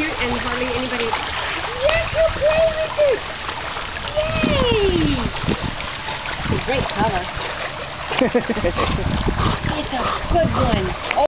cute and hardly anybody. Yes, you play with it. Yay! Great color. it's a good one.